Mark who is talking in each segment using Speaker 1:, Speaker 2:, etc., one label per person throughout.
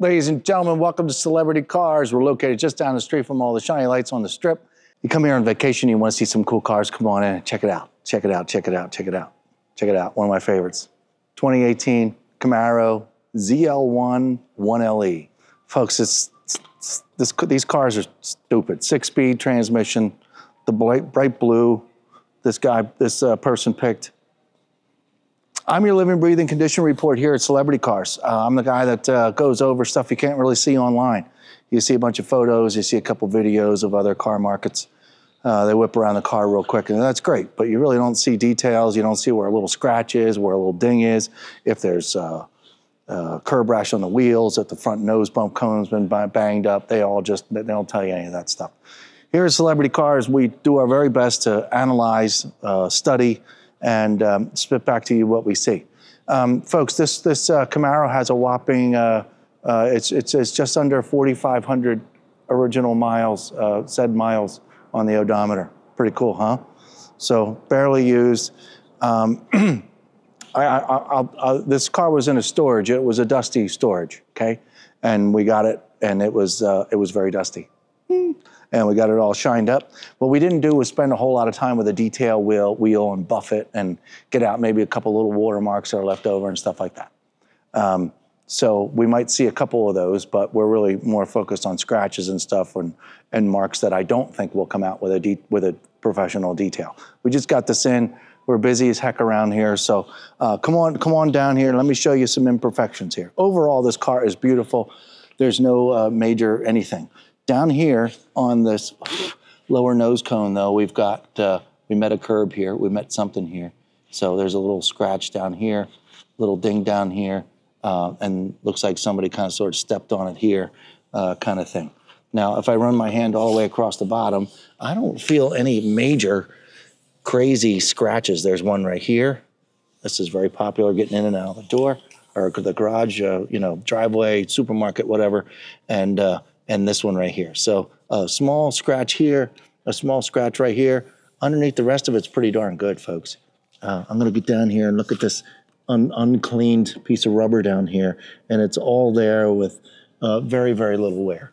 Speaker 1: Ladies and gentlemen, welcome to Celebrity Cars. We're located just down the street from all the shiny lights on the strip. You come here on vacation, you want to see some cool cars, come on in, check it out, check it out, check it out, check it out, check it out. One of my favorites. 2018 Camaro ZL1 1LE. Folks, it's, it's this, these cars are stupid. Six-speed transmission, the bright, bright blue. This guy, this uh, person picked I'm your living, breathing condition report here at Celebrity Cars. Uh, I'm the guy that uh, goes over stuff you can't really see online. You see a bunch of photos, you see a couple videos of other car markets. Uh, they whip around the car real quick, and that's great. But you really don't see details. You don't see where a little scratch is, where a little ding is, if there's uh, uh, curb rash on the wheels, if the front nose bump cone's been banged up. They all just they don't tell you any of that stuff. Here at Celebrity Cars, we do our very best to analyze, uh, study, and um, spit back to you what we see. Um, folks, this, this uh, Camaro has a whopping, uh, uh, it's, it's, it's, just under 4,500 original miles, uh, said miles on the odometer. Pretty cool, huh? So barely used. Um, I, I, I, this car was in a storage. It was a dusty storage, okay? And we got it, and it was, uh, it was very dusty and we got it all shined up. What we didn't do was spend a whole lot of time with a detail wheel, wheel and buff it and get out maybe a couple little watermarks that are left over and stuff like that. Um, so we might see a couple of those, but we're really more focused on scratches and stuff and, and marks that I don't think will come out with a, with a professional detail. We just got this in. We're busy as heck around here, so uh, come on, come on down here. Let me show you some imperfections here. Overall, this car is beautiful. There's no uh, major anything. Down here on this lower nose cone, though, we've got, uh, we met a curb here, we met something here. So there's a little scratch down here, little ding down here, uh, and looks like somebody kind of sort of stepped on it here, uh, kind of thing. Now, if I run my hand all the way across the bottom, I don't feel any major crazy scratches. There's one right here. This is very popular getting in and out of the door or the garage, uh, you know, driveway, supermarket, whatever. And uh, and this one right here. So a small scratch here, a small scratch right here. Underneath the rest of it's pretty darn good, folks. Uh, I'm gonna get down here and look at this un- uncleaned piece of rubber down here, and it's all there with uh, very, very little wear.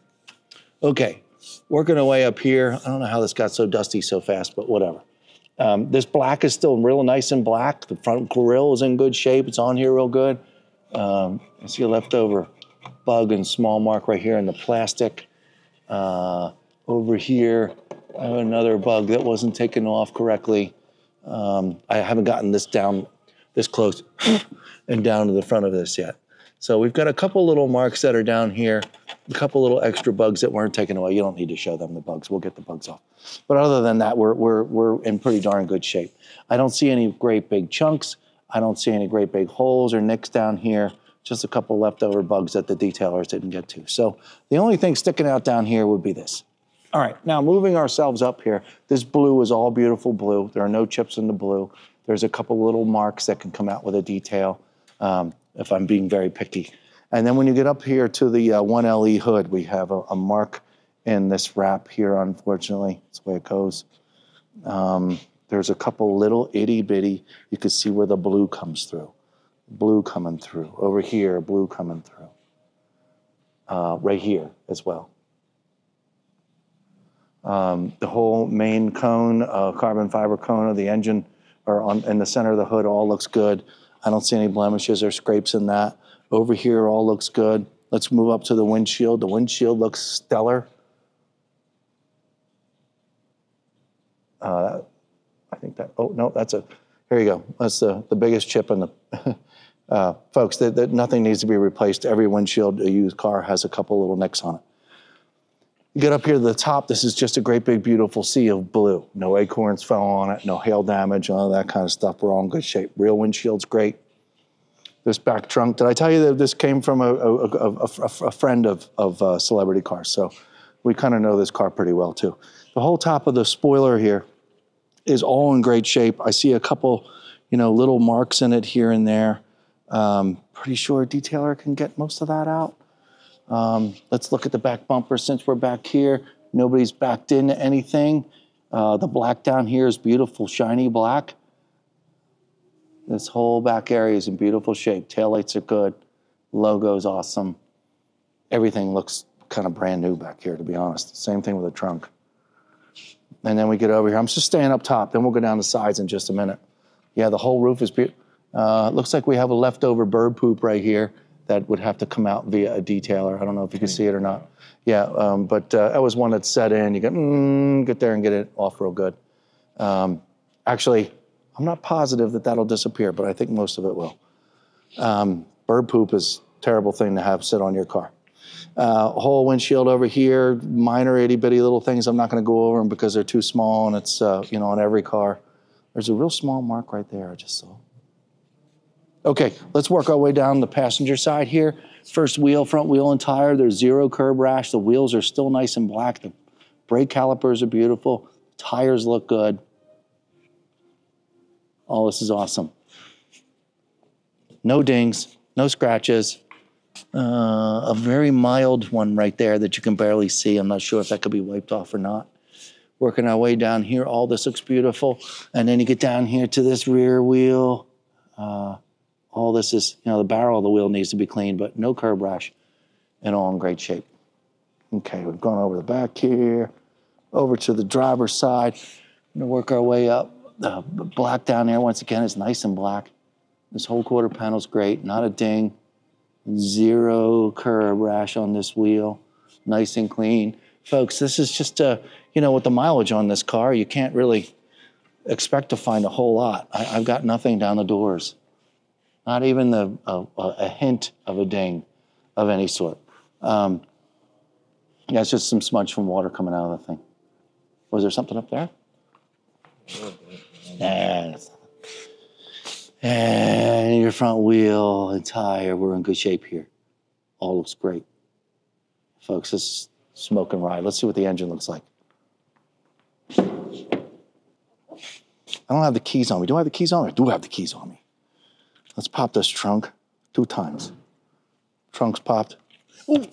Speaker 1: Okay, working our way up here. I don't know how this got so dusty so fast, but whatever. Um, this black is still real nice and black. The front grill is in good shape. It's on here real good. Um, I see a leftover bug and small mark right here in the plastic. Uh, over here, I have another bug that wasn't taken off correctly. Um, I haven't gotten this down this close and down to the front of this yet. So we've got a couple little marks that are down here, a couple little extra bugs that weren't taken away. You don't need to show them the bugs. We'll get the bugs off. But other than that, we're, we're, we're in pretty darn good shape. I don't see any great big chunks. I don't see any great big holes or nicks down here just a couple leftover bugs that the detailers didn't get to. So the only thing sticking out down here would be this. All right, now moving ourselves up here, this blue is all beautiful blue. There are no chips in the blue. There's a couple little marks that can come out with a detail um, if I'm being very picky. And then when you get up here to the uh, 1LE hood, we have a, a, mark in this wrap here, unfortunately. That's the way it goes. Um, there's a couple little itty bitty, you can see where the blue comes through blue coming through. Over here, blue coming through. Uh, right here as well. Um, the whole main cone, uh, carbon fiber cone of the engine, or on, in the center of the hood, all looks good. I don't see any blemishes or scrapes in that. Over here, all looks good. Let's move up to the windshield. The windshield looks stellar. Uh, I think that, oh, no, that's a, here you go. That's the, the biggest chip in the, uh, folks, that, that nothing needs to be replaced. Every windshield a used car has a couple little nicks on it. You get up here to the top, this is just a great big beautiful sea of blue. No acorns fell on it, no hail damage, all that kind of stuff. We're all in good shape. Real windshield's great. This back trunk, did I tell you that this came from a, a, a, a friend of, of uh, Celebrity Cars? So we kind of know this car pretty well too. The whole top of the spoiler here is all in great shape. I see a couple, you know, little marks in it here and there. Um, pretty sure a detailer can get most of that out. Um, let's look at the back bumper since we're back here. Nobody's backed into anything. Uh, the black down here is beautiful, shiny black. This whole back area is in beautiful shape. Taillights are good. Logo's awesome. everything looks kind of brand new back here, to be honest. Same thing with the trunk. And then we get over here. I'm just staying up top. Then we'll go down the sides in just a minute. Yeah, the whole roof is beautiful. Uh, looks like we have a leftover bird poop right here that would have to come out via a detailer. I don't know if you can see it or not. Yeah, um, but uh, that was one that's set in. You get mm, get there and get it off real good. Um, actually, I'm not positive that that'll disappear, but I think most of it will. Um, bird poop is a terrible thing to have sit on your car. Uh, whole windshield over here, minor itty bitty little things. I'm not going to go over them because they're too small, and it's uh, you know on every car. There's a real small mark right there. I just saw. Okay, let's work our way down the passenger side here. First wheel, front wheel and tire. There's zero curb rash. The wheels are still nice and black. The brake calipers are beautiful. Tires look good. Oh, this is awesome. No dings, no scratches. Uh, a very mild one right there that you can barely see. I'm not sure if that could be wiped off or not. Working our way down here, all this looks beautiful. And then you get down here to this rear wheel. Uh, all this is, you know, the barrel of the wheel needs to be cleaned, but no curb rash and all in great shape. Okay, we've gone over the back here, over to the driver's side. We're gonna work our way up. The black down there, once again, is nice and black. This whole quarter panel's great, not a ding. Zero curb rash on this wheel, nice and clean. Folks, this is just a, you know, with the mileage on this car, you can't really expect to find a whole lot. I, have got nothing down the doors not even the, a, a, hint of a ding of any sort. Um, yeah, it's just some smudge from water coming out of the thing. Was there something up there? Nah, and your front wheel and tire, we're in good shape here. All looks great. Folks, this is smoking ride. Let's see what the engine looks like. I don't have the keys on me. Do I have the keys on? I do have the keys on me. Let's pop this trunk two times. Trunk's popped. Ooh.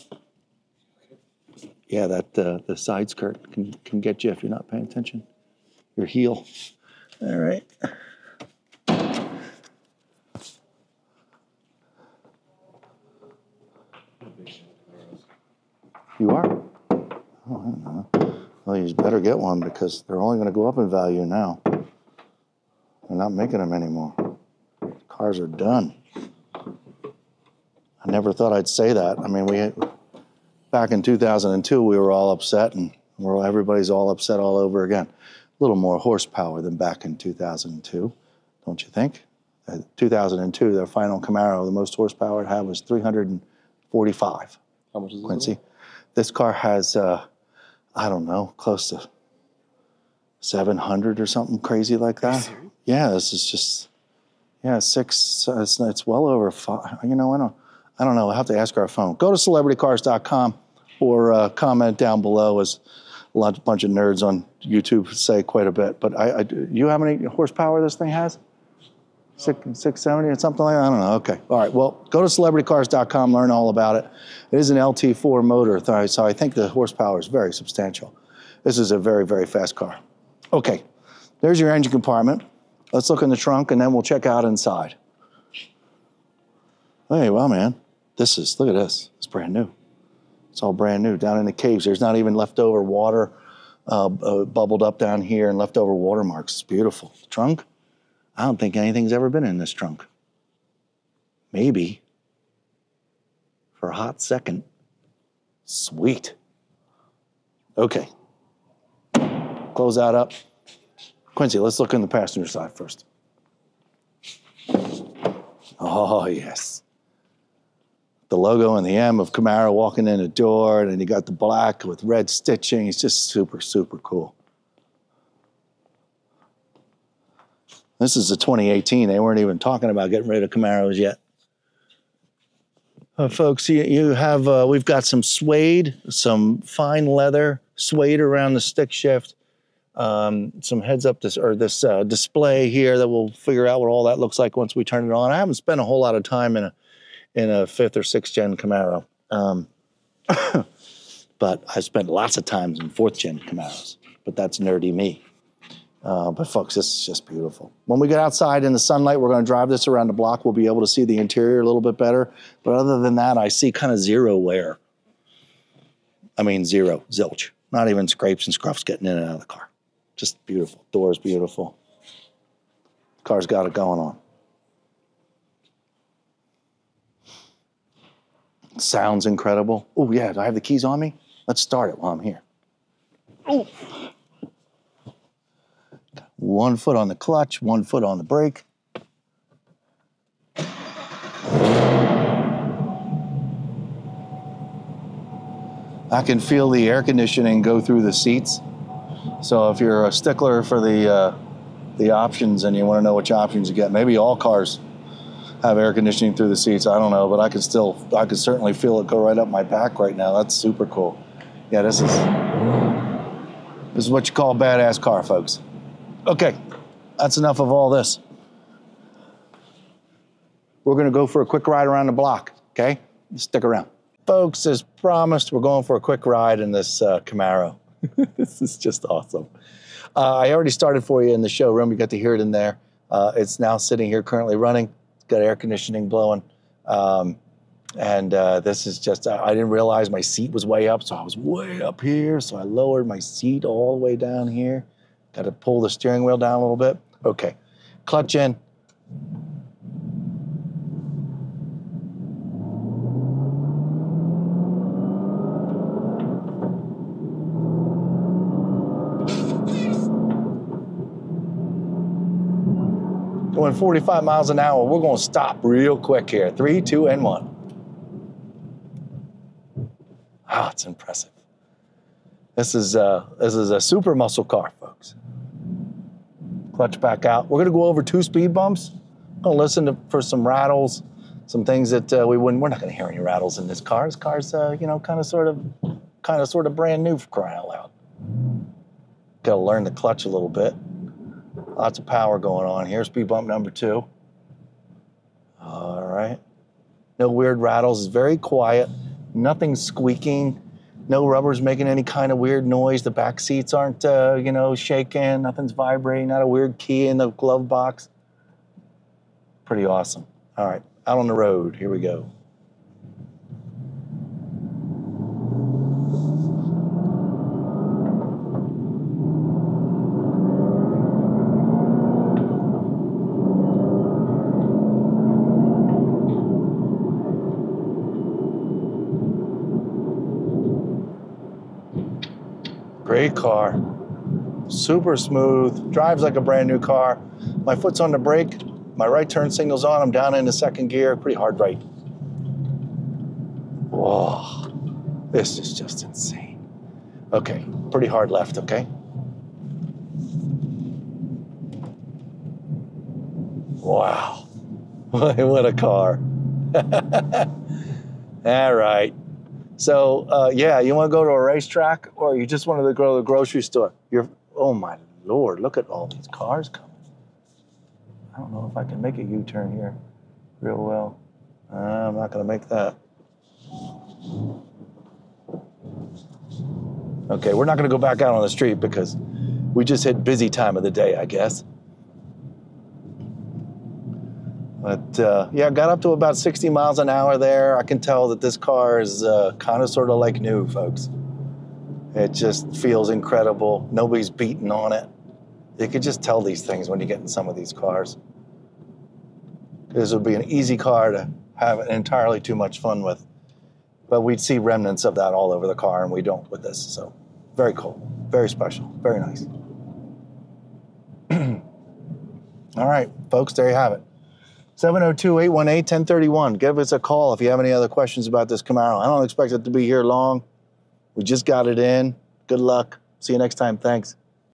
Speaker 1: Yeah, that uh, the side skirt can, can get you if you're not paying attention. Your heel. All right. You are? Oh. Well, you better get one because they're only going to go up in value now. They're not making them anymore. Cars are done. I never thought I'd say that. I mean, we back in 2002, we were all upset, and we're, everybody's all upset all over again. A little more horsepower than back in 2002, don't you think? Uh, 2002, their final Camaro, the most horsepower it had was 345.
Speaker 2: How much is
Speaker 1: Quincy? This car has, uh, I don't know, close to 700 or something crazy like that. Yeah, this is just yeah, six. It's, it's well over five. You know, I don't. I don't know. I have to ask our phone. Go to celebritycars.com or uh, comment down below as a bunch of nerds on YouTube say quite a bit. But I, I you how many horsepower this thing has? Six, 670 or something like that? I don't know. Okay. All right. Well, go to celebritycars.com, learn all about it. It is an LT4 motor, so I think the horsepower is very substantial. This is a very, very fast car. Okay. There's your engine compartment. Let's look in the trunk and then we'll check out inside. Hey, well, man, this is, look at this. It's brand new. It's all brand new. Down in the caves, there's not even leftover water uh, uh, bubbled up down here and leftover watermarks. It's beautiful. The trunk, I don't think anything's ever been in this trunk. Maybe for a hot second. Sweet. Okay. Close that up. Quincy, let's look in the passenger side first. Oh, yes. The logo and the M of Camaro walking in the door, and then you got the black with red stitching. It's just super, super cool. This is the 2018. They weren't even talking about getting rid of Camaros yet. Uh, folks, you, you have, uh, we've got some suede, some fine leather, suede around the stick shift um, some heads up dis- or this uh, display here that we'll figure out what all that looks like once we turn it on. I haven't spent a whole lot of time in a in a fifth or sixth gen Camaro, um, but I spent lots of times in fourth gen Camaros. But that's nerdy me. Uh, but folks, this is just beautiful. When we get outside in the sunlight, we're going to drive this around the block. We'll be able to see the interior a little bit better. But other than that, I see kind of zero wear I mean, zero, zilch. Not even scrapes and scruffs getting in and out of the car. Just beautiful. Doors beautiful. Car's got it going on. Sounds incredible. Oh, yeah. Do I have the keys on me? Let's start it while I'm here. Oh. One foot on the clutch, one foot on the brake. I can feel the air conditioning go through the seats. So if you're a stickler for the uh, the options and you want to know which options you get, maybe all cars have air conditioning through the seats. I don't know, but I could still, I could certainly feel it go right up my back right now. That's super cool. Yeah, this is this is what you call badass car, folks. Okay, that's enough of all this. We're gonna go for a quick ride around the block. Okay, stick around folks, as promised, we're going for a quick ride in this uh, Camaro. this is just awesome. Uh, I already started for you in the showroom. You got to hear it in there. Uh, it's now sitting here currently running. It's got air conditioning blowing. Um, and uh, this is just, I didn't realize my seat was way up, so I was way up here. So I lowered my seat all the way down here. Got to pull the steering wheel down a little bit. Okay, clutch in. Going 45 miles an hour. We're going to stop real quick here. Three, two, and one. Ah, it's impressive. This is, uh, this is a super muscle car, folks. Clutch back out. We're going to go over two speed bumps. I'm going to listen to, for some rattles, some things that uh, we wouldn't, we're not going to hear any rattles in this car. This car's, uh, you know, kind of sort of, kind of sort of brand new for crying out loud. Got to learn the clutch a little bit. Lots of power going on here. Speed bump number two. All right. No weird rattles. It's very quiet. Nothing squeaking. No rubbers making any kind of weird noise. The back seats aren't, uh, you know, shaking. Nothing's vibrating. Not a weird key in the glove box. Pretty awesome. All right. Out on the road. Here we go. Great car. Super smooth. Drives like a brand new car. My foot's on the brake. My right turn signal's on. I'm down into second gear. Pretty hard right. Whoa. This is just insane. Okay. Pretty hard left, okay? Wow. what a car. All right. So uh, yeah, you want to go to a racetrack, or you just want to go to the grocery store. You're oh my lord, look at all these cars coming. I don't know if I can make a U-turn here real well. Uh, I'm not going to make that. Okay, we're not going to go back out on the street because we just hit busy time of the day, I guess. But uh, yeah, got up to about 60 miles an hour there. I can tell that this car is uh, kind of sort of like new, folks. It just feels incredible. Nobody's beating on it. You could just tell these things when you get in some of these cars. This would be an easy car to have entirely too much fun with. But we'd see remnants of that all over the car, and we don't with this. So, very cool, very special, very nice. all right, folks, there you have it. 702-818-1031. Give us a call if you have any other questions about this Camaro. I don't expect it to be here long. We just got it in. Good luck. See you next time. Thanks.